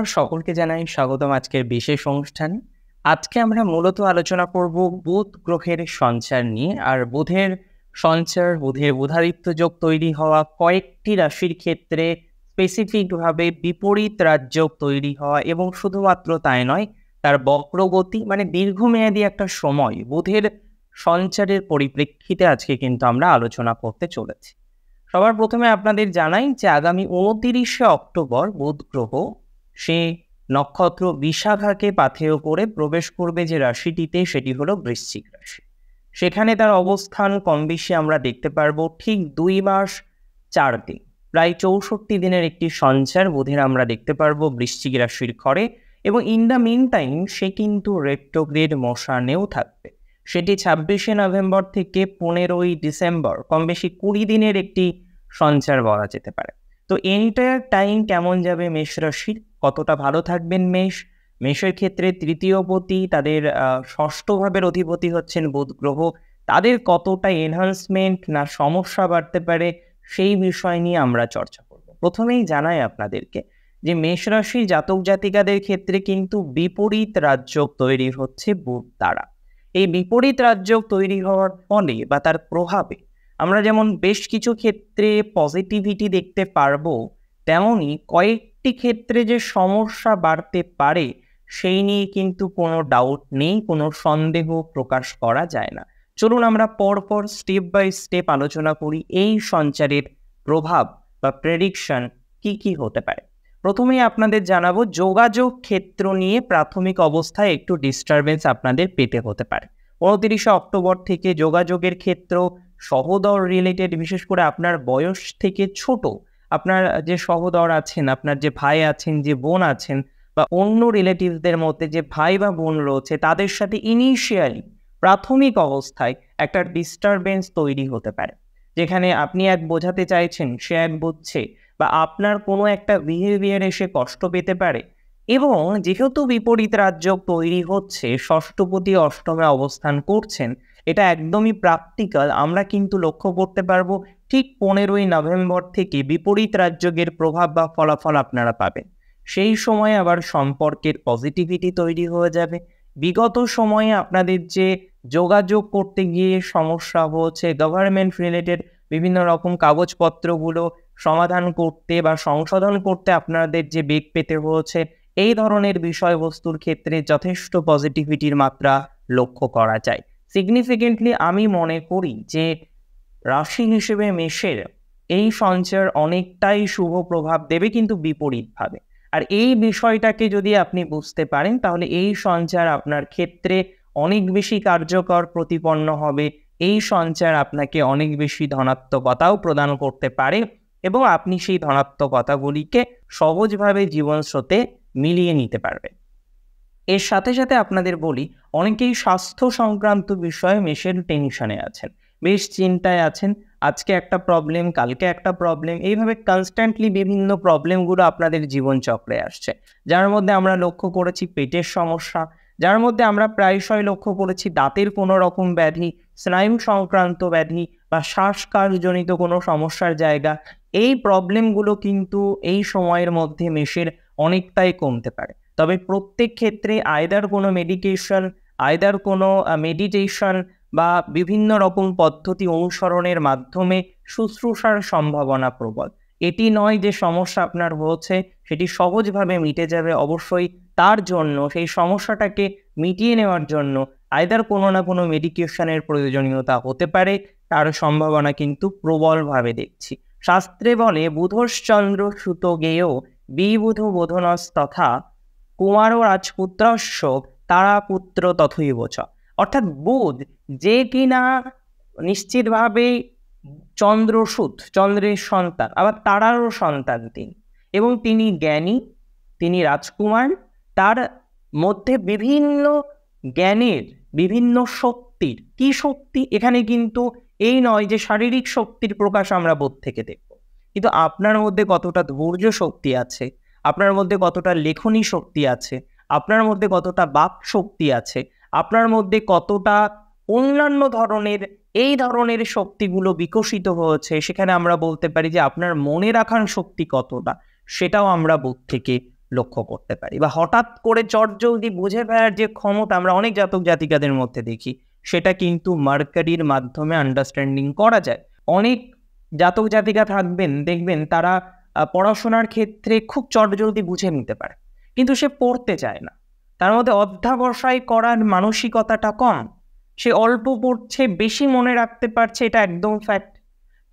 নমস্কার সকলকে জানাই স্বাগতম আজকের বিশেষ অনুষ্ঠানে। আজকে আমরা মূলত আলোচনা করব বুধ গ্রহের সঞ্চার নিয়ে। আর বুধের সঞ্চার, বুধের বুধাদিত্য যোগ তৈরি হওয়া কয়েকটি রাশির ক্ষেত্রে স্পেসিফিকভাবে বিপরীত রাজযোগ তৈরি হওয়া এবং শুধুমাত্র তাই নয়, তার বক্রগতি মানে দীর্ঘমেয়াদী একটা সময় বুধের সঞ্চারের পরিপ্রেক্ষিতে আজকে কিন্তু আমরা আলোচনা করতে চলেছি। সবার প্রথমে আপনাদের জানাই যে আগামী উনতিরিশে অক্টোবর বুধ গ্রহ সে নক্ষত্র বিশাখাকে পাথেয় করে প্রবেশ করবে যে রাশিটিতে, সেটি হলো বৃশ্চিক রাশি। সেখানে তার অবস্থান কম বেশি আমরা দেখতে পারব ঠিক দুই মাস চার দিন। প্রায় চৌষট্টি দিনের একটি সঞ্চার বোধের আমরা দেখতে পারব বৃশ্চিক রাশির ঘরে এবং ইন দ্য মিন টাইম সে কিন্তু রেট্রোগ্রেড মশানেও থাকবে। সেটি ছাব্বিশে নভেম্বর থেকে পনেরোই ডিসেম্বর, কম বেশি কুড়ি দিনের একটি সঞ্চার বলা যেতে পারে। তো এন্টায়ার টাইম কেমন যাবে মেষ রাশির? কতটা ভালো থাকবেন মেষ? মেষের ক্ষেত্রে তৃতীয় পতি, তাদের ষষ্ঠ ভাবের অধিপতি হচ্ছেন বুধ গ্রহ। তাদের কতটা এনহান্সমেন্ট না সমস্যা বাড়তে পারে, সেই বিষয় নিয়ে আমরা চর্চা করব। প্রথমেই জানাই আপনাদেরকে যে মেষ রাশি জাতক জাতিকাদের ক্ষেত্রে কিন্তু বিপরীত রাজ্য তৈরি হচ্ছে বুধ দ্বারা। এই বিপরীত রাজ্য তৈরি হওয়ার ফলে বা তার প্রভাবে আমরা যেমন বেশ কিছু ক্ষেত্রে পজিটিভিটি দেখতে পারব তেমনই কয়েকটি ক্ষেত্রে যে সমস্যা বাড়তে পারে, সেই নিয়ে কিন্তু কোনো ডাউট নেই, কোনো সন্দেহ প্রকাশ করা যায় না। চলুন আমরা পরপর স্টেপ বাই স্টেপ আলোচনা করি, এই সঞ্চারের প্রভাব বা প্রেডিকশন কি কি হতে পারে। প্রথমেই আপনাদের জানাব, যোগাযোগ ক্ষেত্র নিয়ে প্রাথমিক অবস্থায় একটু ডিস্টারবেন্স আপনাদের পেতে হতে পারে। উনত্রিশে অক্টোবর থেকে যোগাযোগের ক্ষেত্র সহদর রিলেটেড বিশেষ করে আপনার বয়স থেকে ছোট, আপনার যে সহদর আছেন, আপনার যে ভাই আছেন, যে বোন আছেন, বা অন্য রিলেটিভসদের মধ্যে যে ভাই বা বোন রয়েছে, তাদের সাথে ইনিশিয়ালি প্রাথমিক অবস্থায় একটা ডিস্টারবেন্স তৈরি হতে পারে। যেখানে আপনি এক বোঝাতে চাইছেন, সে এক বুঝছে, বা আপনার কোনো একটা বিহেভিয়ার এসে কষ্ট পেতে পারে এবং যেহেতু বিপরীত রাজ্য তৈরি হচ্ছে, ষষ্ঠপতি অষ্টমে অবস্থান করছেন, এটা একদমই প্র্যাকটিক্যাল আমরা কিন্তু লক্ষ্য করতে পারব, ঠিক পনেরোই নভেম্বর থেকে বিপরীত রাজ্যের প্রভাব বা ফলাফল আপনারা পাবেন। সেই সময় আবার সম্পর্কের পজিটিভিটি তৈরি হয়ে যাবে। বিগত সময়ে আপনাদের যে যোগাযোগ করতে গিয়ে সমস্যা হচ্ছে গভর্নমেন্ট রিলেটেড বিভিন্ন রকম কাগজপত্রগুলো সমাধান করতে বা সংশোধন করতে আপনাদের যে বেগ পেতে হয়েছে এই ধরনের বিষয়বস্তুর ক্ষেত্রে যথেষ্ট পজিটিভিটির মাত্রা লক্ষ্য করা যায়। সিগনিফিকেন্টলি আমি মনে করি যে রাশি হিসেবে মেষের এই সঞ্চয়ের অনেকটাই শুভ প্রভাব দেবে কিন্তু বিপরীতভাবে। আর এই বিষয়টাকে যদি আপনি বুঝতে পারেন, তাহলে এই সঞ্চার আপনার ক্ষেত্রে অনেক বেশি কার্যকর, প্রতিপন্ন হবে। এই সঞ্চার আপনাকে অনেক বেশি ধনাত্মকতাও প্রদান করতে পারে এবং আপনি সেই ধনাত্মকতাগুলিকে সহজভাবে জীবন স্রোতে মিলিয়ে নিতে পারবে। এর সাথে সাথে আপনাদের বলি, অনেকেই স্বাস্থ্য সংক্রান্ত বিষয়ে মেশের টেনশনে আছেন, বেশ চিন্তায় আছেন, আজকে একটা প্রবলেম কালকে একটা প্রবলেম এইভাবে কনস্ট্যান্টলি বিভিন্ন প্রবলেমগুলো আপনাদের জীবনচক্রে আসছে। যার মধ্যে আমরা লক্ষ্য করেছি পেটের সমস্যা, যার মধ্যে আমরা প্রায়শই লক্ষ্য করেছি দাঁতের কোনো রকম ব্যাধি, স্নায়ু সংক্রান্ত ব্যাধি বা শ্বাসকাশজনিত কোনো সমস্যার জায়গা। এই প্রবলেমগুলো কিন্তু এই সময়ের মধ্যে মেশের অনেকটাই কমতে পারে। তবে প্রত্যেক ক্ষেত্রে আয়দার কোনো মেডিকেশন আয়দার কোনো মেডিটেশন বা বিভিন্ন রকম পদ্ধতি অনুসরণের মাধ্যমে শুশ্রূষার সম্ভাবনা প্রবল। এটি নয় যে সমস্যা আপনার হচ্ছে সেটি সহজভাবে মিটে যাবে অবশ্যই। তার জন্য, সেই সমস্যাটাকে মিটিয়ে নেওয়ার জন্য আয়দার কোনো না কোনো মেডিকেশনের প্রয়োজনীয়তা হতে পারে। তার সম্ভাবনা কিন্তু প্রবলভাবে দেখছি। শাস্ত্রে বলে, বুধশ্চন্দ্র সুতো গেয় বিবুধ বোধনস তথা কুমার রাজপুত্রস্য তারা পুত্র তথৈব চ অর্থাৎ বুধ যে কিনা নিশ্চিতভাবে চন্দ্রসূত, চন্দ্রের সন্তান, আবার তারারও সন্তান তিনি। এবং তিনি জ্ঞানী, তিনি রাজকুমার, তার মধ্যে বিভিন্ন জ্ঞানের, বিভিন্ন শক্তির, কি শক্তি? এখানে কিন্তু এই নয় যে শারীরিক শক্তির প্রকাশ আমরা বোধ থেকে দেখব। কিন্তু আপনার মধ্যে কতটা ধৈর্য শক্তি আছে? আপনার মধ্যে কতটা লেখনী শক্তি আছে? আপনার মধ্যে কতটা বাক শক্তি আছে? আপনার মধ্যে কতটা অন্যান্য ধরনের, এই ধরনের শক্তিগুলো বিকশিত হয়েছে? সেখানে আমরা বলতে পারি যে আপনার মনে রাখার শক্তি কতটা? সেটাও আমরা বোধ থেকে লক্ষ্য করতে পারি। বা হঠাৎ করে চটজলদি বুঝে ফেলার যে ক্ষমতা আমরা অনেক জাতক জাতিকাদের মধ্যে দেখি, সেটা কিন্তু মার্কারির মাধ্যমে আন্ডারস্ট্যান্ডিং করা যায়। অনেক জাতক জাতিকা থাকবেন, দেখবেন তারা পড়াশোনার ক্ষেত্রে খুব চটজলদি বুঝে নিতে পারে। কিন্তু সে পড়তে চায় না। তার মধ্যে অধ্যাবসায় করার মানসিকতাটা কম। সে অল্প পড়ছে, বেশি মনে রাখতে পারছে, এটা একদম ফ্যাক্ট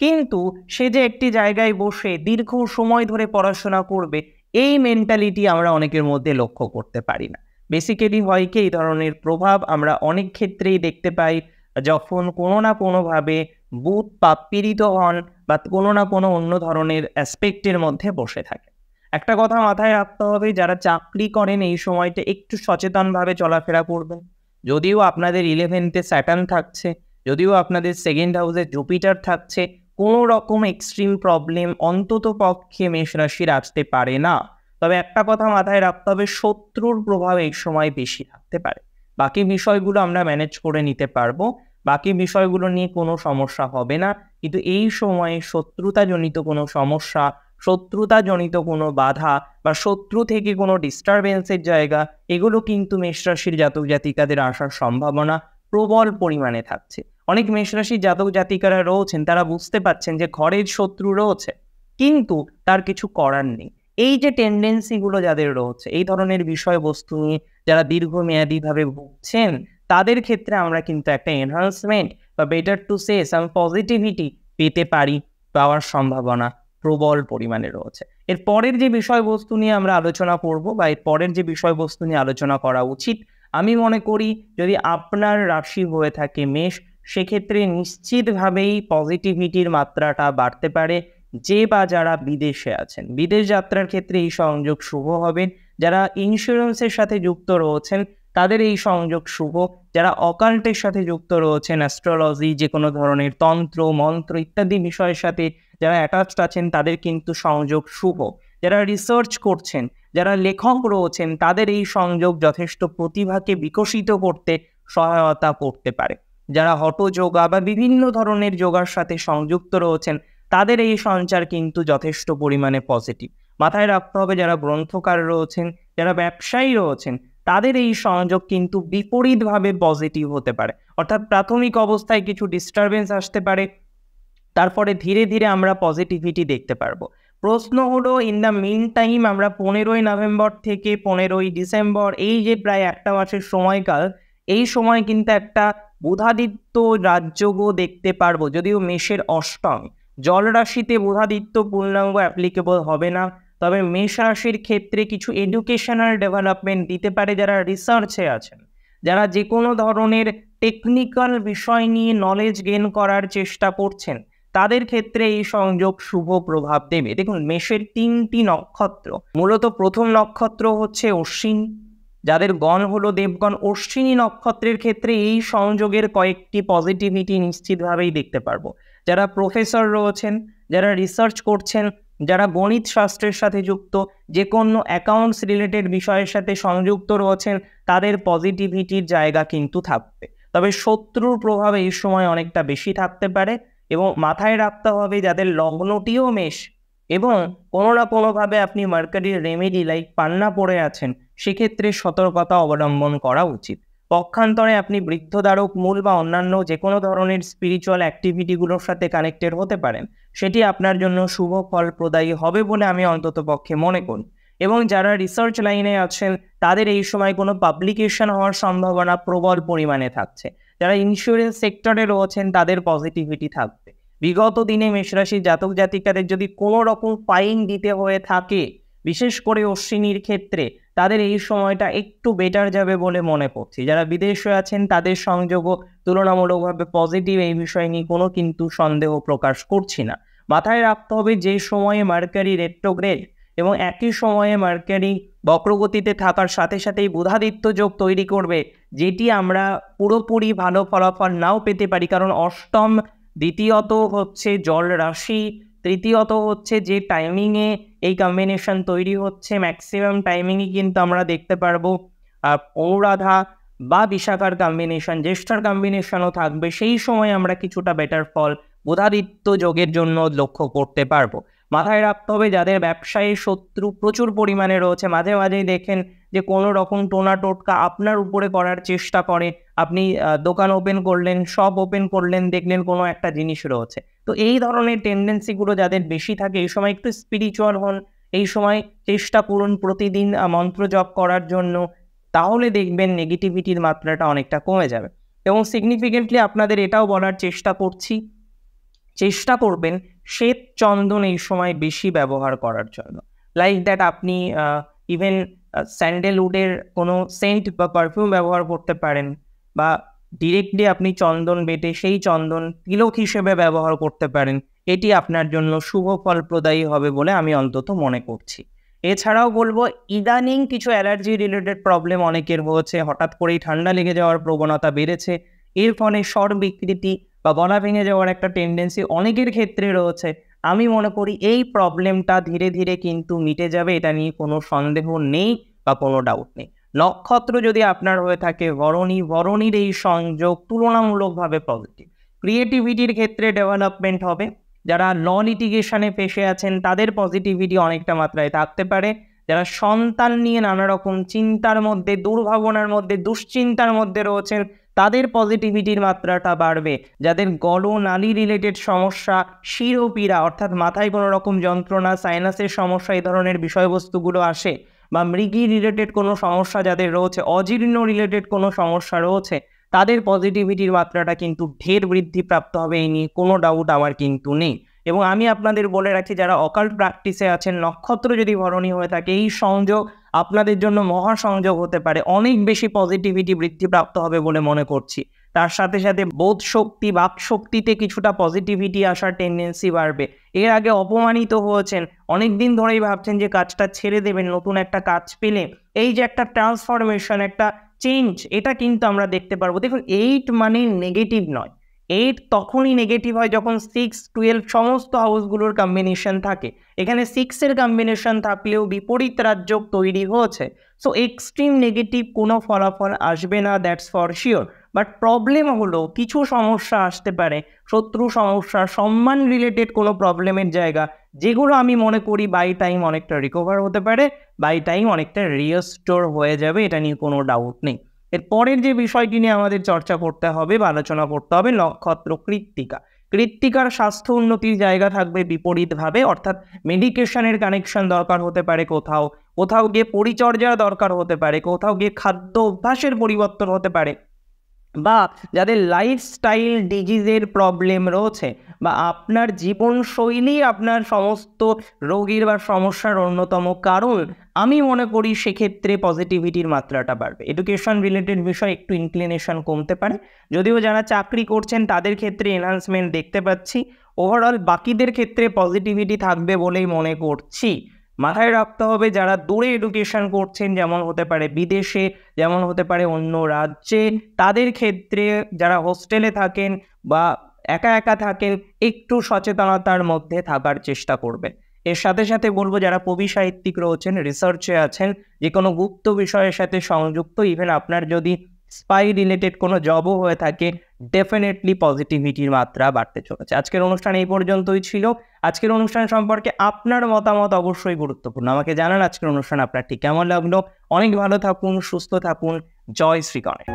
কিন্তু সে যে একটি জায়গায় বসে দীর্ঘ সময় ধরে পড়াশোনা করবে, এই মেন্টালিটি আমরা অনেকের মধ্যে লক্ষ্য করতে পারি না। বেসিক্যালি হয় কি, এই ধরনের প্রভাব আমরা অনেক ক্ষেত্রেই দেখতে পাই, যখন কোনো না কোনোভাবে বুধ বা পীড়িত হন বা কোনো না কোনো অন্য ধরনের অ্যাসপেক্টের মধ্যে বসে থাকে। একটা কথা মাথায় রাখতে হবে, যারা চাকরি করেন এই সময়টা একটু সচেতনভাবে চলাফেরা করবেন। যদিও আপনাদের ইলেভেন্থে স্যাটার্ন থাকছে, যদিও আপনাদের সেকেন্ড হাউসে জুপিটার থাকছে, কোনো রকম এক্সট্রিম প্রবলেম অন্তত পক্ষে মেষ রাশির আসতে পারে না। তবে একটা কথা মাথায় রাখতে হবে, শত্রুর প্রভাব এই সময় বেশি থাকতে পারে। বাকি বিষয়গুলো আমরা ম্যানেজ করে নিতে পারব। বাকি বিষয়গুলো নিয়ে কোনো সমস্যা হবে না। কিন্তু এই সময়ে শত্রুতাজনিত কোনো সমস্যা, শত্রুতাজনিত কোনো বাধা বা শত্রু থেকে কোনো ডিস্টারবেন্সের জায়গা, এগুলো কিন্তু মেষরাশির জাতক জাতিকাদের আসার সম্ভাবনা প্রবল পরিমাণে থাকছে। অনেক মেষরাশির জাতক জাতিকারা রয়েছেন, তারা বুঝতে পাচ্ছেন যে ঘরের শত্রু রয়েছে, কিন্তু তার কিছু করার নেই। এই যে টেন্ডেন্সিগুলো যাদের রয়েছে, এই ধরনের বিষয়বস্তু নিয়ে যারা দীর্ঘমেয়াদীভাবে ভুগছেন তাদের ক্ষেত্রে আমরা কিন্তু একটা এনহান্সমেন্ট বা better to say some positivity পেতে পারি, পাওয়ার সম্ভাবনা প্রবল পরিমাণে রয়েছে। এর পরের যে বিষয়বস্তু নিয়ে আমরা আলোচনা করব বা এর পরের যে বিষয়বস্তু নিয়ে আলোচনা করা উচিত, আমি মনে করি যদি আপনার রাশি হয়ে থাকে মেষ, সেক্ষেত্রে নিশ্চিতভাবেই পজিটিভিটির মাত্রাটা বাড়তে পারে। যে বা যারা বিদেশে আছেন, বিদেশ যাত্রার ক্ষেত্রে এই সংযোগ শুভ হবেন যারা ইন্স্যুরেন্সের সাথে যুক্ত রয়েছেন তাদের এই সংযোগ শুভ, যারা অকাল্টের সাথে যুক্ত রয়েছেন অ্যাস্ট্রোলজি যে কোনো ধরনের তন্ত্র, মন্ত্র ইত্যাদি বিষয়ের সাথে যারা অ্যাটাচড আছেন, তাদের কিন্তু সংযোগ শুভ। যারা রিসার্চ করছেন, যারা লেখক রয়েছেন, তাদের এই সংযোগ যথেষ্ট প্রতিভাকে বিকশিত করতে সহায়তা করতে পারে। যারা হটযোগা বা বিভিন্ন ধরনের যোগার সাথে সংযুক্ত রয়েছেন, তাদের এই সঞ্চার কিন্তু যথেষ্ট পরিমাণে পজিটিভ মাথায় রাখতে হবে, যারা গ্রন্থকার রয়েছেন, যারা ব্যবসায়ী রয়েছেন তাদের এই সংযোগ কিন্তু বিপরীতভাবে পজিটিভ হতে পারে। অর্থাৎ প্রাথমিক অবস্থায় কিছু ডিস্টারবেন্স আসতে পারে, তারপরে ধীরে ধীরে আমরা পজিটিভিটি দেখতে পারব। প্রশ্ন হলো ইন দ্য মিন টাইম আমরা পনেরোই নভেম্বর থেকে পনেরোই ডিসেম্বর, এই যে প্রায় একটা মাসের সময়কাল, এই সময় কিন্তু একটা বুধাদিত্য রাজ্যগো দেখতে পারব, যদিও মেষের অষ্টম। জলরাশিতে বুধাদিত্য পূর্ণাঙ্গ অ্যাপ্লিকেবল হবে না। তবে মেষ রাশির ক্ষেত্রে কিছু এডুকেশনাল ডেভেলপমেন্ট দিতে পারে যারা রিসার্চে আছেন, যারা যে কোনো ধরনের টেকনিক্যাল বিষয় নিয়ে নলেজ গেন করার চেষ্টা করছেন, তাদের ক্ষেত্রে এই সংযোগ শুভ প্রভাব দেবে। দেখুন, মেষের তিনটি নক্ষত্র, মূলত প্রথম নক্ষত্র হচ্ছে অশ্বিন, যাদের গণ হলো দেবগণ। অশ্বিনী নক্ষত্রের ক্ষেত্রে এই সংযোগের কয়েকটি পজিটিভিটি নিশ্চিতভাবেই দেখতে পারব। যারা প্রফেসর রয়েছেন, যারা রিসার্চ করছেন যারা গণিত শাস্ত্রের সাথে যুক্ত, যে কোনো অ্যাকাউন্টস রিলেটেড বিষয়ের সাথে সংযুক্ত রয়েছেন, তাদের পজিটিভিটির জায়গা কিন্তু থাকবে। তবে শত্রুর প্রভাব এই সময় অনেকটা বেশি থাকতে পারে এবং মাথায় রাখতে হবে যাদের লগ্নটিও মেষ এবং কোনো না কোনোভাবে আপনি মার্কারির রেমেডি লাইক পান্না পড়ে আছেন, সেক্ষেত্রে সতর্কতা অবলম্বন করা উচিত। পক্ষান্তরে আপনি বৃদ্ধদ্বারক মূল বা অন্যান্য যে কোনো ধরনের স্পিরিচুয়াল অ্যাক্টিভিটিগুলোর সাথে কানেক্টেড হতে পারেন। সেটি আপনার জন্য শুভ ফল প্রদায়ী হবে বলে আমি অন্তত পক্ষে মনে করি। এবং যারা রিসার্চ লাইনে আছেন, তাদের এই সময় কোনো পাবলিকেশন হওয়ার সম্ভাবনা প্রবল পরিমাণে থাকছে। যারা ইন্স্যুরেন্স সেক্টরে রয়েছেন, তাদের পজিটিভিটি থাকবে। বিগত দিনে মেষরাশির জাতক জাতিকাদের যদি কোনো রকম ফাইন দিতে হয়ে থাকে, বিশেষ করে অশ্বিনীর ক্ষেত্রে তাদের এই সময়টা একটু বেটার যাবে বলে মনে করছি। যারা বিদেশে আছেন, তাদের সংযোগও তুলনামূলকভাবে পজিটিভ এই বিষয় নিয়ে কোনো কিন্তু সন্দেহ প্রকাশ করছি না। মাথায় রাখতে হবে যে সময়ে মার্কারি রেট্রোগ্রেড এবং একই সময়ে মার্কারি বক্রগতিতে থাকার সাথে সাথেই বুধাদিত্য যোগ তৈরি করবে, যেটি আমরা পুরোপুরি ভালো ফলাফল নাও পেতে পারি। কারণ অষ্টম, দ্বিতীয়ত হচ্ছে জল রাশি তৃতীয়ত হচ্ছে যে টাইমিংয়ে এই কম্বিনেশন তৈরি হচ্ছে ম্যাক্সিমাম টাইমিংয়ে কিন্তু আমরা দেখতে পারব অনুরাধা বা বিশাখার কম্বিনেশন জ্যেষ্ঠার কম্বিনেশনও থাকবে, সেই সময় আমরা কিছুটা বেটার ফল, বোধাদিত্য যোগের জন্য লক্ষ্য করতে পারব। মাথায় রাখতে হবে যাদের ব্যবসায়ী শত্রু প্রচুর পরিমাণে রয়েছে। মাঝে মাঝেই দেখেন যে কোনো রকম টোনা টোটকা আপনার উপরে করার চেষ্টা করে। আপনি দোকান ওপেন করলেন সব ওপেন করলেন, দেখলেন কোনো একটা জিনিস রয়েছে। তো এই ধরনের টেন্ডেন্সিগুলো যাদের বেশি থাকে, এই সময় একটু স্পিরিচুয়াল হন, এই সময় চেষ্টা করুন প্রতিদিন মন্ত্র জপ করার জন্য, তাহলে দেখবেন নেগেটিভিটির মাত্রাটা অনেকটা কমে যাবে। এবং সিগনিফিকেন্টলি আপনাদের এটাও বলার চেষ্টা করছি। চেষ্টা করবেন শ্বেত চন্দন এই সময় বেশি ব্যবহার করার জন্য। লাইক দ্যাট আপনি ইভেন স্যান্ডেলউডের কোনো সেন্ট বা পারফিউম ব্যবহার করতে পারেন বা ডিরেক্টলি আপনি চন্দন বেটে সেই চন্দন তিলক হিসেবে ব্যবহার করতে পারেন। এটি আপনার জন্য শুভ ফলপ্রদায়ী হবে বলে আমি অন্তত মনে করছি। এছাড়াও বলব, ইদানিং কিছু অ্যালার্জি রিলেটেড প্রবলেম অনেকের হয়েছে। হঠাৎ করেই ঠান্ডা লেগে যাওয়ার প্রবণতা বেড়েছে। এর ফলে স্বর বিকৃতি বা গলা ভেঙে যাওয়ার একটা টেন্ডেন্সি অনেকের ক্ষেত্রে রয়েছে। আমি মনে করি এই প্রবলেমটা ধীরে ধীরে কিন্তু মিটে যাবে, এটা নিয়ে কোনো সন্দেহ নেই বা কোনো ডাউট নেই। নক্ষত্র যদি আপনার হয়ে থাকে বরণী, বরণীর এই সংযোগ তুলনামূলকভাবে পজিটিভ ক্রিয়েটিভিটির ক্ষেত্রে ডেভেলপমেন্ট হবে। যারা ল লিটিগেশনে পেশে আছেন, তাদের পজিটিভিটি অনেকটা মাত্রায় থাকতে পারে। যারা সন্তান নিয়ে নানা রকম চিন্তার মধ্যে, দুর্ভাবনার মধ্যে, দুশ্চিন্তার মধ্যে রয়েছেন তাদের পজিটিভিটির মাত্রাটা বাড়বে। যাদের গল নালী রিলেটেড সমস্যা, শিরোপীড়া, অর্থাৎ মাথায় কোনো রকম যন্ত্রণা সাইনাসের সমস্যা, এই ধরনের বিষয়বস্তুগুলো আসে, বা মৃগী রিলেটেড কোনো সমস্যা যাদের রয়েছে, অজীর্ণ রিলেটেড কোনো সমস্যা রয়েছে, তাদের পজিটিভিটির মাত্রাটা কিন্তু ঢের বৃদ্ধিপ্রাপ্ত হবে, এই নিয়ে কোনো ডাউট আমার কিন্তু নেই। এবং আমি আপনাদের বলে রাখি, যারা অকাল প্র্যাকটিসে আছেন, নক্ষত্র যদি ভরণী হয়ে থাকে, এই সংযোগ আপনাদের জন্য মহা সংযোগ হতে পারে। অনেক বেশি পজিটিভিটি বৃদ্ধিপ্রাপ্ত হবে বলে মনে করছি। তার সাথে সাথে বোধ শক্তি বাক শক্তিতে কিছুটা পজিটিভিটি আসার টেন্ডেন্সি বাড়বে। এর আগে অপমানিত হয়েছেন। অনেক দিন ধরেই ভাবছেন যে কাজটা ছেড়ে দেবেন, নতুন একটা কাজ পেলে। এই যে একটা ট্রান্সফরমেশন একটা চেঞ্জ এটা কিন্তু আমরা দেখতে পারব। দেখুন এইট মানে নেগেটিভ নয়। এইট তখনই নেগেটিভ হয় যখন সিক্স টুয়েলভ সমস্ত হাউসগুলোর কম্বিনেশন থাকে। এখানে সিক্সের কম্বিনেশন থাকলেও বিপরীত রাজ্য তৈরি হয়েছে। সো এক্সট্রিম নেগেটিভ কোনো ফলাফল আসবে না that's for sure but problem হলো, কিছু সমস্যা আসতে পারে। শত্রু সমস্যা, সম্মান রিলেটেড কোনো প্রবলেমের জায়গা। যেগুলো আমি মনে করি বাই টাইম অনেকটা রিকভার হতে পারে বাই টাইম অনেকটা রিস্টোর হয়ে যাবে, এটা নিয়ে কোনো ডাউট নেই। এর পরের যে বিষয়টি নিয়ে আমাদের চর্চা করতে হবে বা আলোচনা করতে হবে, নক্ষত্র কৃত্তিকা। কৃত্তিকার স্বাস্থ্য উন্নতির জায়গা থাকবে বিপরীতভাবে, অর্থাৎ মেডিকেশনের কানেকশন দরকার হতে পারে কোথাও কোথাও গিয়ে পরিচর্যার দরকার হতে পারে, কোথাও গিয়ে খাদ্য অভ্যাসের পরিবর্তন হতে পারে। বা যাদের লাইফস্টাইল ডিজিজের প্রবলেম রয়েছে বা আপনার জীবনশৈলী আপনার সমস্ত রোগীর বা সমস্যার অন্যতম কারণ, আমি মনে করি সেক্ষেত্রে পজিটিভিটির মাত্রাটা বাড়বে। এডুকেশন রিলেটেড বিষয় একটু ইনক্লিনেশন কমতে পারে। যদিও যারা চাকরি করছেন, তাদের ক্ষেত্রে এনহান্সমেন্ট দেখতে পাচ্ছি। ওভারঅল বাকিদের ক্ষেত্রে পজিটিভিটি থাকবে বলেই মনে করছি। মাথায় রাখতে হবে যারা দূরে এডুকেশন করছেন, যেমন হতে পারে বিদেশে, যেমন হতে পারে অন্য রাজ্যে, তাদের ক্ষেত্রে যারা হোস্টেলে থাকেন বা একা একা থাকেন, একটু সচেতনতার মধ্যে থাকার চেষ্টা করবেন। এর সাথে সাথে বলব, যারা কবি সাহিত্যিক রয়েছেন রিসার্চে আছেন যে কোনো গুপ্ত বিষয়ের সাথে সংযুক্ত ইভেন আপনার যদি স্পাই রিলেটেড কোনো জবও হয়ে থাকে ডেফিনেটলি পজিটিভিটির মাত্রা বাড়তে চলেছে। আজকের অনুষ্ঠান এই পর্যন্তই ছিল। আজকের অনুষ্ঠান সম্পর্কে আপনার মতামত অবশ্যই গুরুত্বপূর্ণ। আমাকে জানান আজকের অনুষ্ঠান আপনার ঠিক কেমন লাগল। অনেক ভালো থাকুন, সুস্থ থাকুন। জয় শ্রী গণেশ